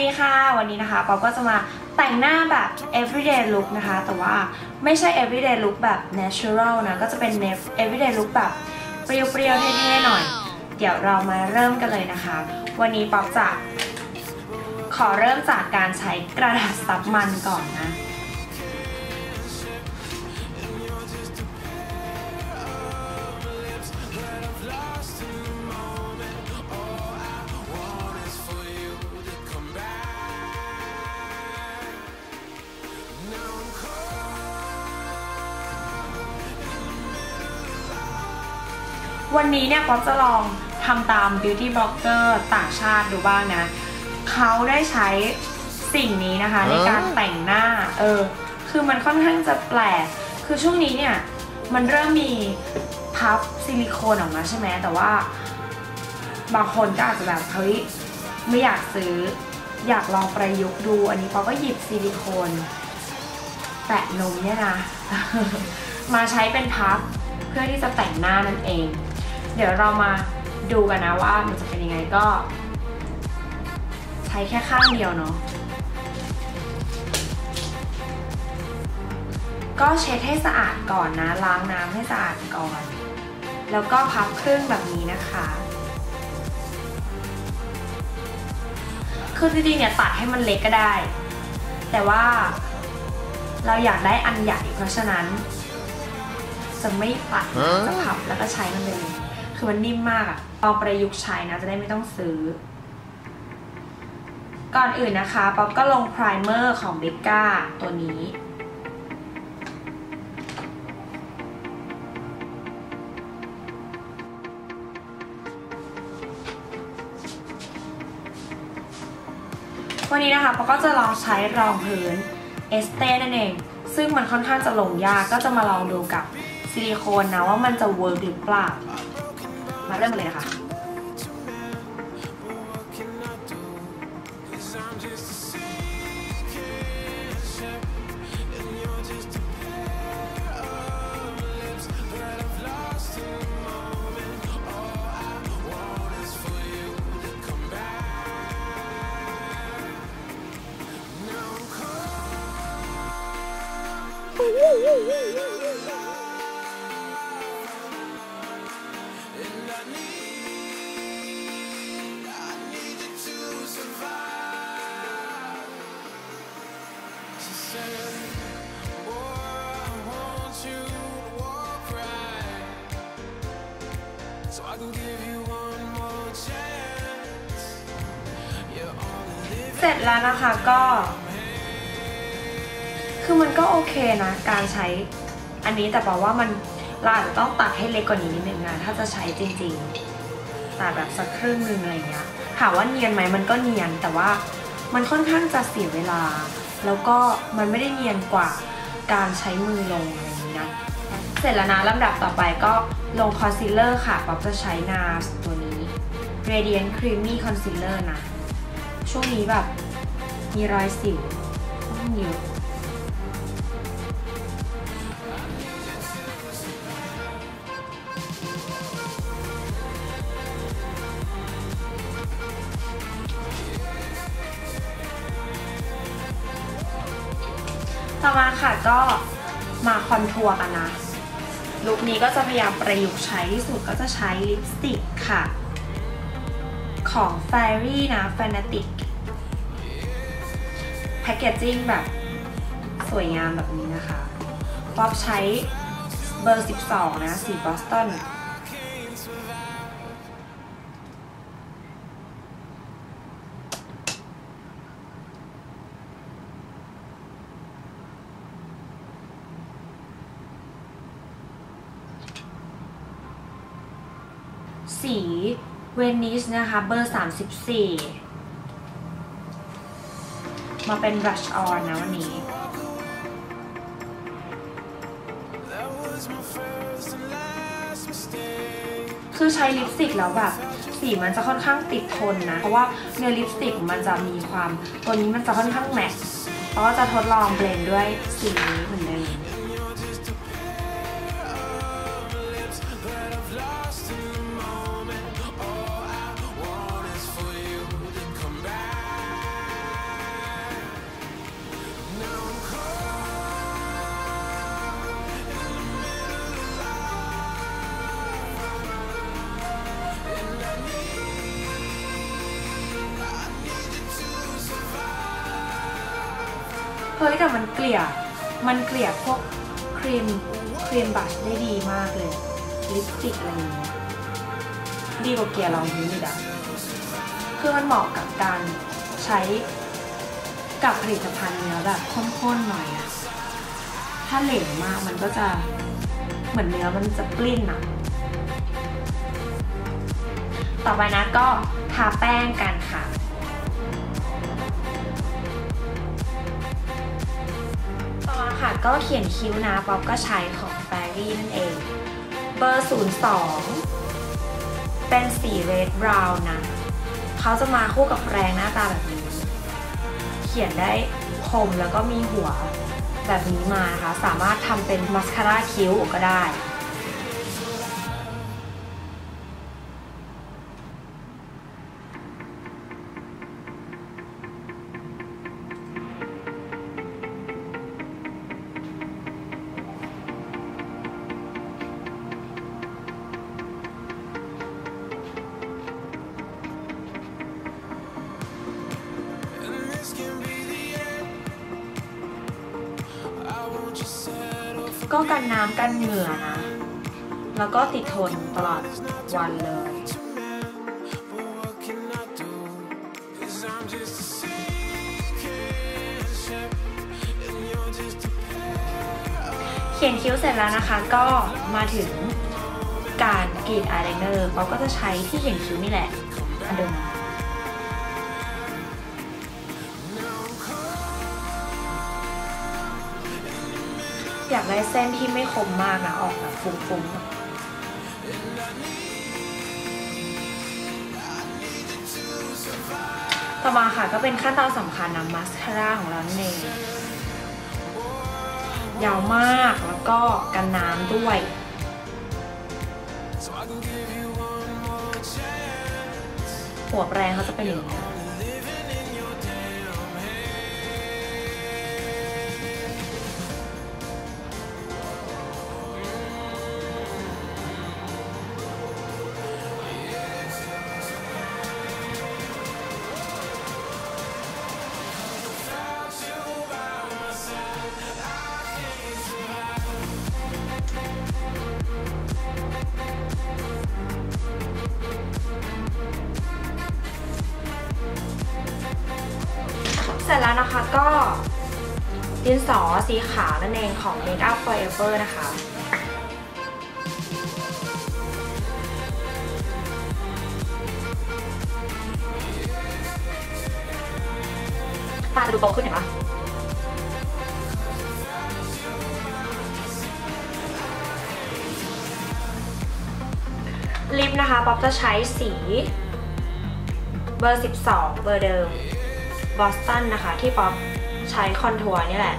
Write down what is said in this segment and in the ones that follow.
ดีค่ะ วันนี้นะคะป๊อปก็จะมาแต่งหน้าแบบ everyday look นะคะ แต่ว่าไม่ใช่ everyday look แบบ natural นะ ก็จะเป็น everyday look แบบเปรี้ยวๆเท่ๆหน่อย เดี๋ยวเรามาเริ่มกันเลยนะคะ วันนี้ป๊อปจะขอเริ่มจากการใช้กระดาษซับมันก่อนนะ วันนี้เนี่ยป๊อปจะลองทำตาม beauty blogger ต่างชาติดูบ้างนะ เขาได้ใช้สิ่งนี้นะคะ ในการแต่งหน้า เออ คือมันค่อนข้างจะแปลก คือช่วงนี้เนี่ย มันเริ่มมีพับซิลิโคนออกมาใช่ไหม แต่ว่า บางคนก็อาจจะแบบเฮ้ยไม่อยากซื้อ อยากลองประยุกต์ดู อันนี้ป๊อปก็หยิบซิลิโคนแปะนมเนี่ยนะ มาใช้เป็นพับเพื่อที่จะแต่งหน้านั่นเองเดี๋ยวเรามาดูกันนะว่ามันจะเป็นยังไงก็ ใช้แค่ข้างเดียวเนาะก็เช็ดให้สะอาดก่อนนะ ล้างน้ำให้สะอาดก่อน แล้วก็พับครึ่งแบบนี้นะคะคือจริงๆเนี่ยตัดให้มันเล็กก็ได้ แต่ว่าเราอยากได้อันใหญ่เพราะฉะนั้น จะไม่ตัดจะพับแล้วก็ใช้มันเลย คือมันนิ่มมากอะลองประยุกต์ใช้นะจะได้ไม่ต้องซื้อ ก่อนอื่นนะคะป๊อปก็ลงไพรเมอร์ของเบกก้าตัวนี้วันนี้นะคะป๊อปก็จะลองใช้รองพื้นเอสเต้นั่นเอง ซึ่งมันค่อนข้างจะลงยากก็จะมาลองดูกับซิลิโคนนะว่ามันจะ work หรือเปล่า มาเริ่มกันเลยนะคะ So I can give เสร็จแล้วนะคะก็ คือมันก็โอเคนะ การใช้อันนี้แต่บอกว่ามันเราอาจจะต้องตัดให้เล็กกว่านี้นิดนึงนะ ถ้าจะใช้จริงๆตัดแบบสักครึ่งนึงอะไรเงี้ยถามว่าเนียนไหมมันก็เนียนแต่ว่ามันค่อนข้างจะเสียเวลา แล้วก็มันไม่ได้เนียนกว่าการใช้มือลงอะไรอย่างนี้นะ เสร็จแล้วนะลำดับต่อไปก็ลงคอนซีลเลอร์ค่ะป๊อปจะใช้ NARS ตัวนี้ Radiant Creamy Concealer นะ ช่วงนี้แบบมีรอยสิวค่องเยอะต่อมาค่ะก็มาคอนทัวร์กันนะ ลุคนี้ก็จะพยายามประยุกต์ใช้ที่สุดก็จะใช้ลิปสติกค่ะ ของ Fairy นะ Fanatic แพคเกจจิ้งแบบสวยงามแบบนี้นะคะป๊อปใช้เบอร์ 12 นะ สีบอสตัน สี เวนิสนะคะ เบอร์ 34 มาเป็น blush on นะวันนี้ That was my first and last mistake. คือใช้ลิปสติกแล้วแบบสีมันจะค่อนข้างติดทนนะ เพราะว่าเนื้อลิปสติกมันจะมีความตัวนี้มันจะค่อนข้าง matte เพราะว่าจะทดลอง blend ด้วยสีนี้เหมือนเดิม เฮ้ยแต่มันเกลี่ย มันเกลี่ยพวกครีมครีมบัชได้ดีมากเลย ลิปสติกอะไรอย่างเงี้ยดีกว่าเกลี่ยรองพื้นอีกอะคือมันเหมาะกับการใช้กับผลิตภัณฑ์เนื้อแบบข้นๆหน่อยอะถ้าเหลวมากมันก็จะเหมือนเนื้อมันจะปลิ้นอะต่อไปนะก็ทาแป้งกันค่ะ มาค่ะก็เขียนคิ้วนะป๊อปก็ใช้ของแฟรี่นั่นเอง เบอร์ 02 เป็นสีเรดบราวน์นะ เขาจะมาคู่กับแรงหน้าตาแบบนี้ เขียนได้คมแล้วก็มีหัวแบบนี้มานะคะ สามารถทำเป็นมัสคาร่าคิ้วก็ได้ ก็กันน้ำกันเหงื่อนะ แล้วก็ติดทนตลอดวันเลย เขียนคิ้วเสร็จแล้วนะคะ ก็มาถึงการกรีดอายไลเนอร์ป๊อปก็จะใช้ที่เขียนคิ้วนี่แหละอันเดิม อยากได้เส้นที่ไม่คมมากนะ ออกแบบฟุ้งๆต่อมาค่ะก็เป็นขั้นตอนสำคัญนะมัสคาร่าของเรานเนเองยาวมากแล้วก็กันน้ำด้วย หัวแปรงเขาจะเป็นอย่างนี้ ดินสอสีขาวนั่นเองของ Make Up Forever นะคะตาจะดูโตขึ้นเห็นปะลิปนะคะ ป๊อปจะใช้สีเบอร์ 12 เบอร์เดิมบอสตันนะคะ ที่ป๊อปใช้ contour นี่แหละ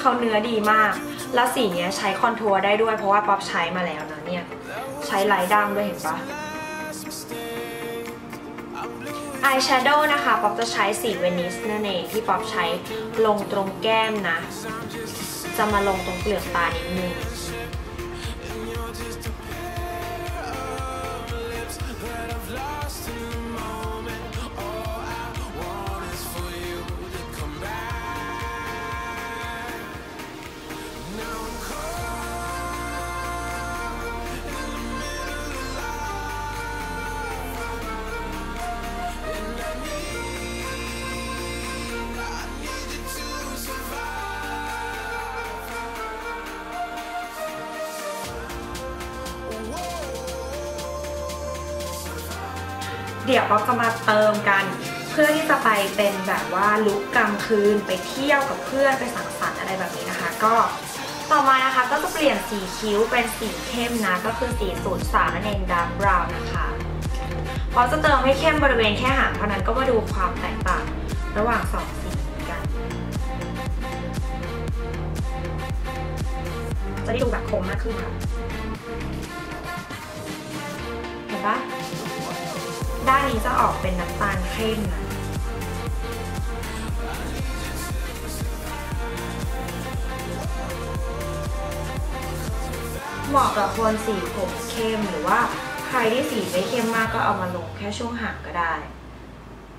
เขาเนื้อดีมาก แล้วสีเนี้ยใช้ contour ได้ด้วยเพราะว่าป๊อปใช้มาแล้วนะเนี่ย ใช้ไฮไลท์ดั้งด้วยเห็นปะอายแชโดว์นะคะป๊อปจะใช้สีเวนิสนั่นเองที่ป๊อปใช้ลงตรงแก้มนะ จะมาลงตรงเปลือกตานิดนึง เดี๋ยวป๊อปจะมาเติมกัน เพื่อที่จะไปเป็นแบบว่าลุกกลางคืนไปเที่ยวกับเพื่อนไปสังสรรค์อะไรแบบนี้นะคะ ก็ต่อมานะคะก็จะเปลี่ยนสีคิ้วเป็นสีเข้มนะก็คือสีสูตรสามนั่นเองดาร์กบราวน์นะคะพอจะเติมให้เข้มบริเวณแค่หางเท่านั้นก็มาดูความแตกต่างระหว่างสองสีกัน จะได้ดูแบบคมมากขึ้นค่ะเห็นปะ ด้านนี้จะออกเป็นน้ำตาลเข้มนะเหมาะกับคนสีผมเข้มหรือว่าใครที่สีไม่เข้มมากก็เอามาลงแค่ช่วงหางก็ได้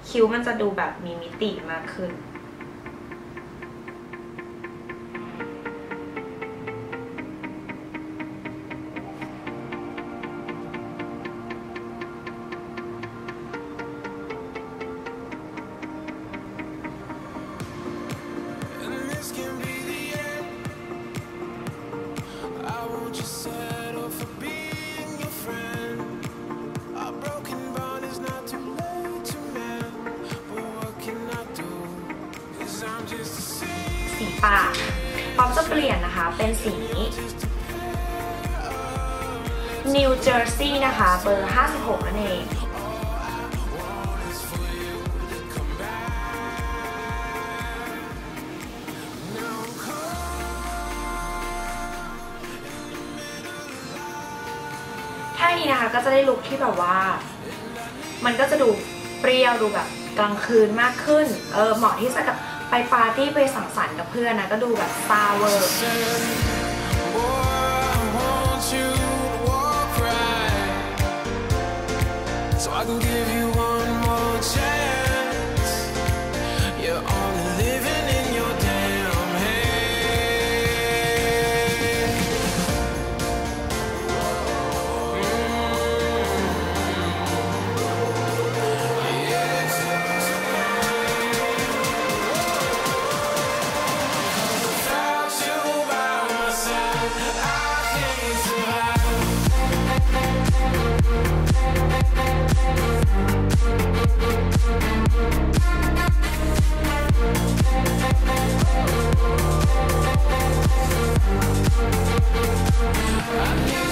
คิ้วมันจะดูแบบมีมิติมากขึ้น สีปากป๊อปจะเปลี่ยนนะคะ เป็นสี New Jersey นะคะ เบอร์ 56 นั่นเอง นี้นะคะ ก็จะได้ลุคที่แบบว่า มันก็จะดูเปรี้ยวดูแบบกลางคืนมากขึ้น เออเหมาะที่จะกับไปปาร์ตี้ไปสังสรรค์กับเพื่อนนะ ก็ดูแบบซาเวอร์ So I can give you one more chance. I need